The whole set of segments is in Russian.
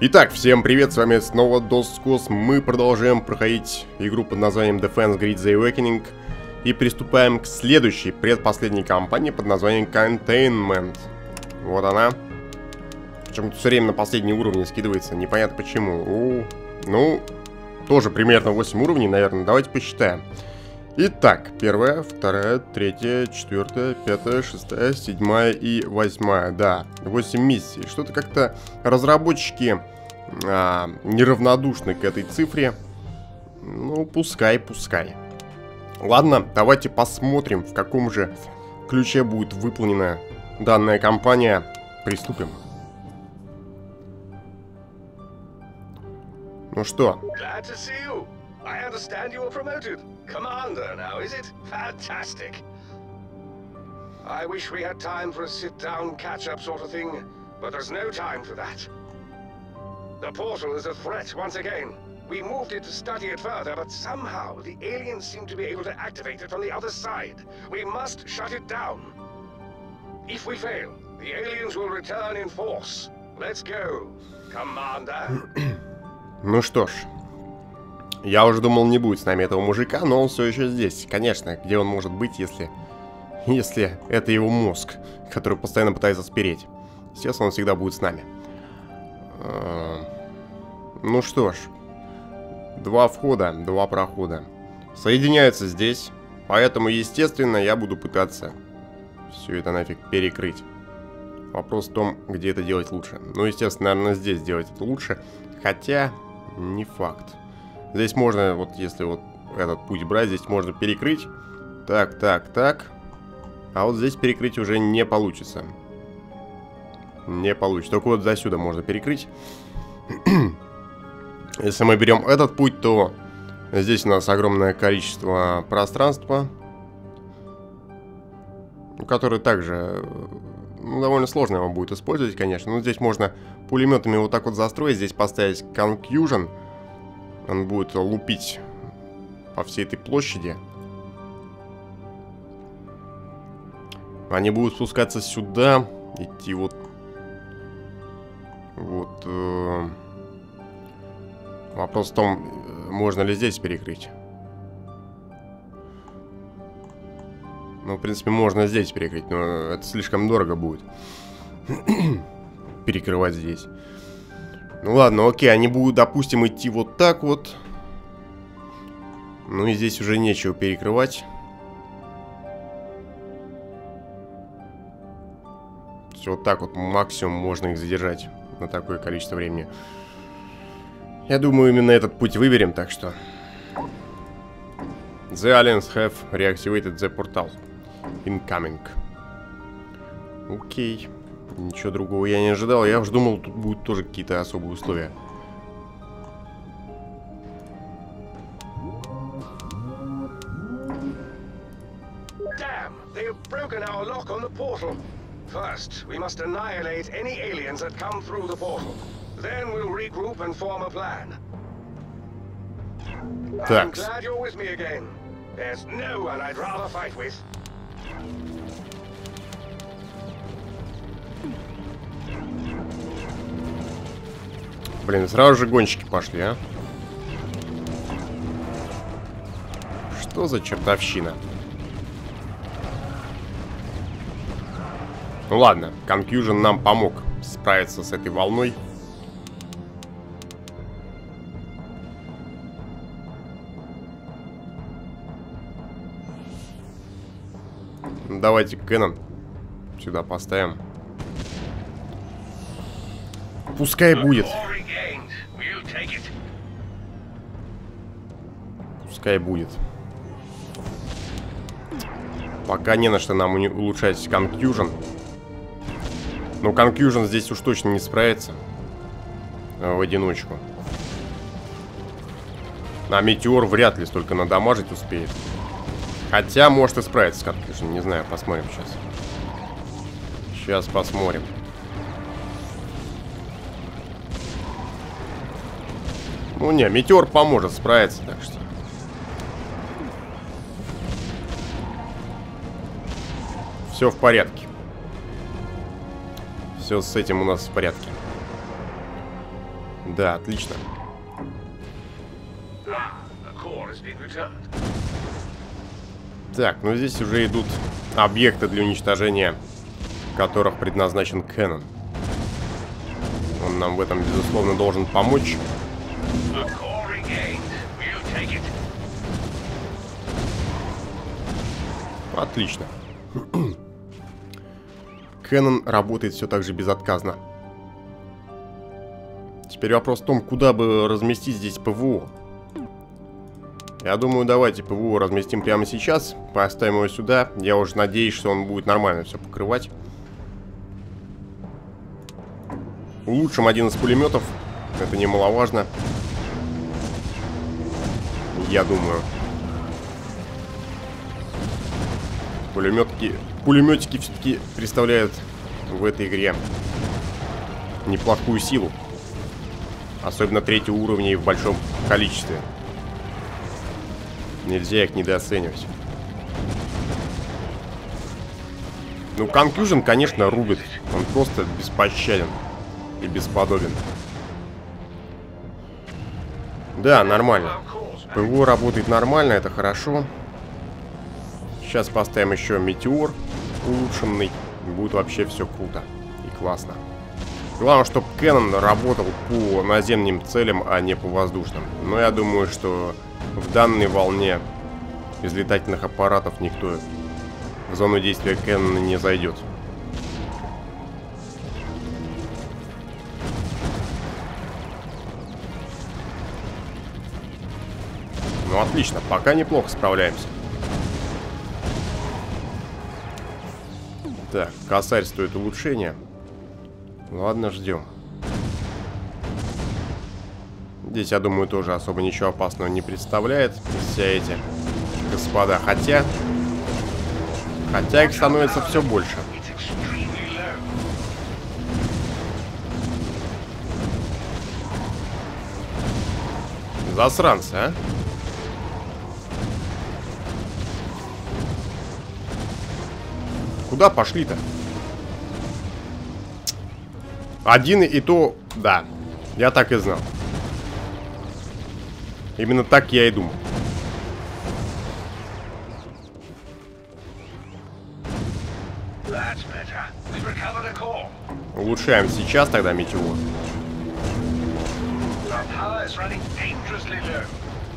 Итак, всем привет, с вами снова Доскос. Мы продолжаем проходить игру под названием Defense Grid The Awakening и приступаем к следующей, предпоследней кампании под названием Containment. Вот она. Почему-то все время на последние уровни скидывается, непонятно почему. У, ну, тоже примерно 8 уровней, наверное. Давайте посчитаем. Итак, первая, вторая, третья, четвертая, пятая, шестая, седьмая и восьмая. Да, 8 миссий. Что-то как-то разработчики а, неравнодушны к этой цифре. Ну, пускай, пускай. Ладно, давайте посмотрим, в каком же ключе будет выполнена данная кампания. Приступим. Ну что? I understand you were promoted. Commander now, is it? Fantastic. I wish we had time for a sit-down, catch-up sort of thing, but there's no time for that. The portal is a threat once again. We moved it to study it further, but somehow the aliens seem to be able to activate it from the other side. We must shut it down. If we fail, the aliens will return in force. Let's go, Commander. Ну что ж, я уже думал, не будет с нами этого мужика, но он все еще здесь. Конечно, где он может быть, если... Если это его мозг, который постоянно пытается спереть. Естественно, он всегда будет с нами. А, ну что ж. Два входа, два прохода. Соединяются здесь. Поэтому, естественно, я буду пытаться все это нафиг перекрыть. Вопрос в том, где это делать лучше. Ну, естественно, наверное, здесь делать это лучше. Хотя, не факт. Здесь можно, вот если вот этот путь брать, здесь можно перекрыть. Так, так, так. А вот здесь перекрыть уже не получится. Не получится. Только вот до сюда можно перекрыть. Если мы берем этот путь, то здесь у нас огромное количество пространства. Которое также ну, довольно сложно его будет использовать, конечно. Но здесь можно пулеметами вот так вот застроить. Здесь поставить Confusion. Он будет лупить по всей этой площади. Они будут спускаться сюда, идти вот... Вот... Э, вопрос в том, можно ли здесь перекрыть. Ну, в принципе, можно здесь перекрыть, но это слишком дорого будет. Перекрывать здесь. Ну ладно, окей, они будут, допустим, идти вот так вот. Ну и здесь уже нечего перекрывать. Вот так вот максимум можно их задержать на такое количество времени. Я думаю, именно этот путь выберем, так что... The aliens have reactivated the portal. Incoming. Окей. Ничего другого я не ожидал. Я уж думал, тут будут тоже какие-то особые условия. First, we must annihilate any aliens that come through the portal. Then we'll regroup and form a plan. I'm glad you're with me again. There's no one I'd rather fight with. Блин, сразу же гонщики пошли, а? Что за чертовщина? Ну ладно, Confusion нам помог справиться с этой волной. Давайте Кэнон сюда поставим. Пускай будет. Пускай будет. Пока не на что нам улучшать Confusion. Но Confusion здесь уж точно не справится. э, В одиночку. А Метеор вряд ли столько надамажить успеет. Хотя, может и справиться с Confusion. Не знаю, посмотрим сейчас. Сейчас посмотрим. Ну не, Метеор поможет справиться, так что... Все в порядке. Все с этим у нас в порядке. Да, отлично. Так, ну здесь уже идут объекты для уничтожения, которых предназначен Кэнон. Он нам в этом, безусловно, должен помочь. Отлично. Кэнон работает все так же безотказно. Теперь вопрос в том, куда бы разместить здесь ПВО. Я думаю, давайте ПВО разместим прямо сейчас. Поставим его сюда. Я уже надеюсь, что он будет нормально все покрывать. Улучшим один из пулеметов. Это немаловажно. Я думаю. Пулеметки, пулеметики все-таки представляют в этой игре неплохую силу. Особенно третьего уровня и в большом количестве. Нельзя их недооценивать. Ну, Confusion, конечно, рубит. Он просто беспощаден и бесподобен. Да, нормально. ПВО работает нормально, это хорошо. Сейчас поставим еще метеор улучшенный. Будет вообще все круто и классно. Главное, чтобы Кэнон работал по наземным целям, а не по воздушным. Но я думаю, что в данной волне без летательных аппаратов никто в зону действия Кэнона не зайдет. Ну отлично, пока неплохо справляемся. Так, косарь стоит улучшения. Ладно, ждем. Здесь, я думаю, тоже особо ничего опасного не представляет. Все эти господа. Хотя... Хотя их становится все больше. Засранцы, а? Куда пошли-то? Один и то... Да. Я так и знал. Именно так я и думал. Улучшаем сейчас тогда метеор.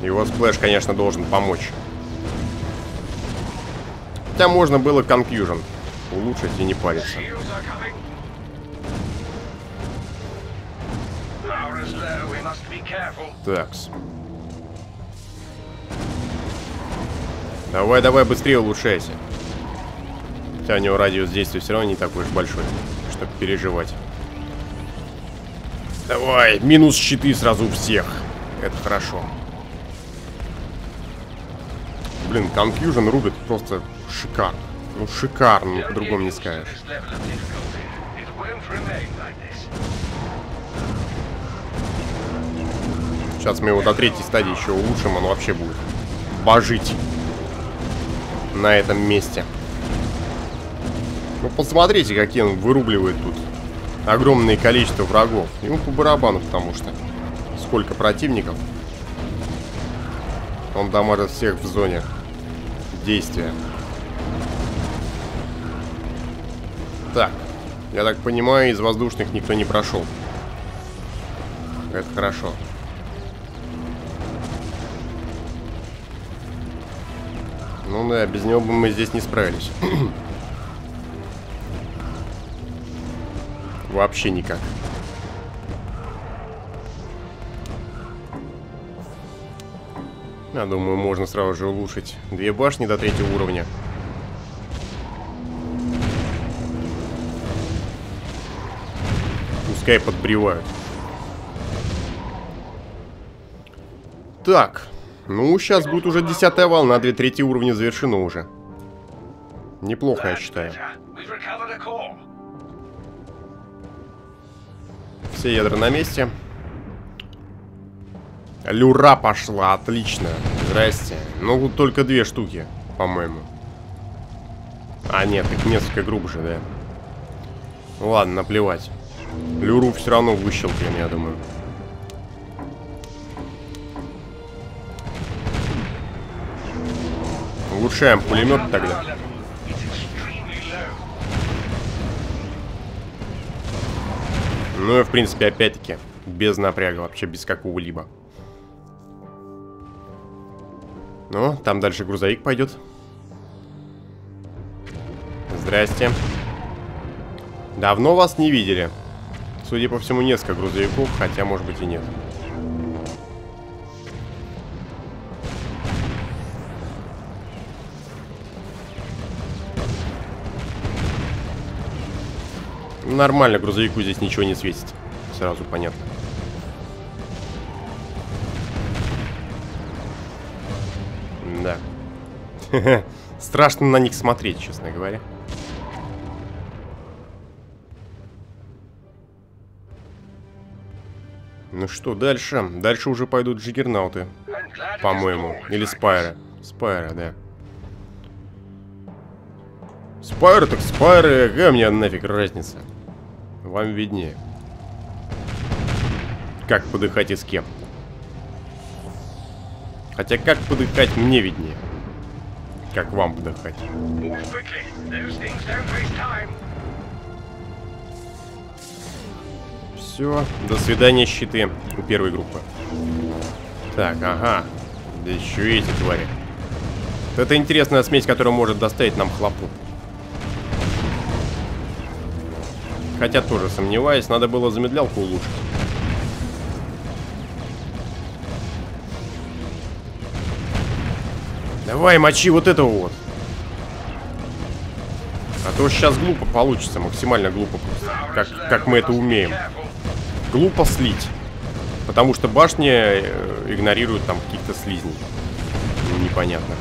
Его splash, конечно, должен помочь. Хотя можно было конфьюжн улучшить и не париться. Такс. Давай, давай, быстрее улучшайся. Хотя у него радиус действия все равно не такой уж большой, чтобы переживать. Давай, минус щиты сразу у всех. Это хорошо. Блин, Confusion рубит просто шикарно. Ну, шикарно, по-другому не скажешь. Сейчас мы его до третьей стадии еще улучшим, он вообще будет божить на этом месте. Ну, посмотрите, какие он вырубливает тут. Огромное количество врагов. Ему по барабану, потому что сколько противников. Он дамажит всех в зоне действия. Так, я так понимаю, из воздушных никто не прошел. Это хорошо. Ну да, без него бы мы здесь не справились. Вообще никак. Я думаю, можно сразу же улучшить две башни до третьего уровня. Пускай подбревают. Так, ну, сейчас будет уже десятая волна, две трети уровня завершено уже. Неплохо, я считаю. Все ядра на месте. Люра пошла, отлично. Здрасте. Ну, только две штуки, по-моему. А, нет, их несколько глубже, да. Ладно, наплевать. Люру все равно выщелкаем, я думаю. Улучшаем пулемет тогда. Ну и, в принципе, опять-таки, без напряга, вообще без какого-либо. Ну, там дальше грузовик пойдет. Здрасте. Давно вас не видели. Судя по всему, несколько грузовиков, хотя, может быть, и нет. Нормально, грузовику здесь ничего не светит. Сразу понятно. Да. Страшно на них смотреть, честно говоря. Ну что, дальше? Дальше уже пойдут джиггернауты. По-моему. Или спайры. Спайры, да. Спайры так спайры. Какая мне нафиг разница? Вам виднее. Как подыхать и с кем. Хотя как подыхать мне виднее. Как вам подыхать. Все, до свидания, щиты у первой группы. Так, ага. Да еще эти твари. Это интересная смесь, которая может доставить нам хлопу. Хотя тоже сомневаюсь, надо было замедлялку улучшить. Давай, мочи вот этого вот. А то сейчас глупо получится, максимально глупо просто. Как, как мы это умеем. Глупо слить. Потому что башни э, игнорируют там каких-то слизней. Непонятно.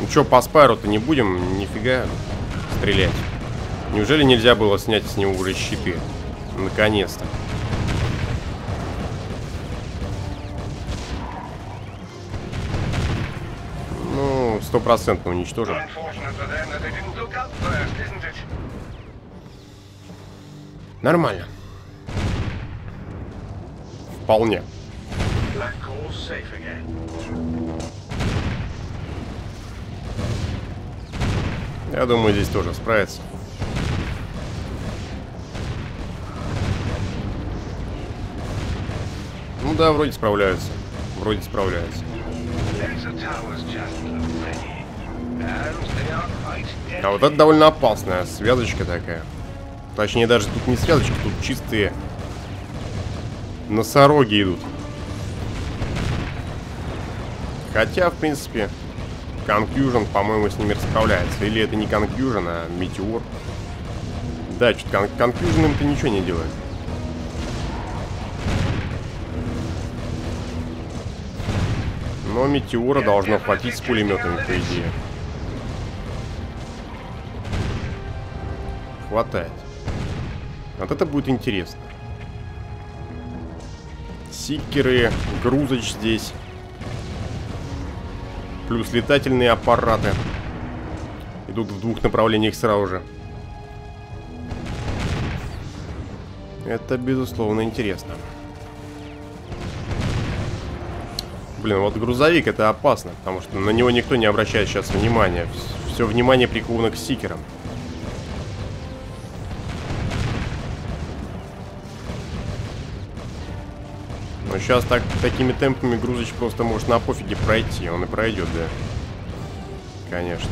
Ну что, по спайру-то не будем нифига стрелять. Неужели нельзя было снять с него уже щиты? Наконец-то. Стопроцентно уничтожим. Нормально. Вполне. Я думаю, здесь тоже справится. Ну да, вроде справляются. Вроде справляются. А вот это довольно опасная связочка такая. Точнее, даже тут не связочки, тут чистые носороги идут. Хотя, в принципе, Confusion, по-моему, с ними расправляется. Или это не Confusion, а Метеор. Да, что-то Confusion им-то ничего не делает. Но Метеора должно хватить с пулеметами, по идее. Хватает. Вот это будет интересно. Сикеры, грузоч здесь. Плюс летательные аппараты. Идут в двух направлениях сразу же. Это, безусловно, интересно. Блин, вот грузовик это опасно, потому что на него никто не обращает сейчас внимания. Все внимание приковано к сикерам. Но сейчас так, такими темпами грузович просто может на пофиге пройти. Он и пройдет, да. Конечно.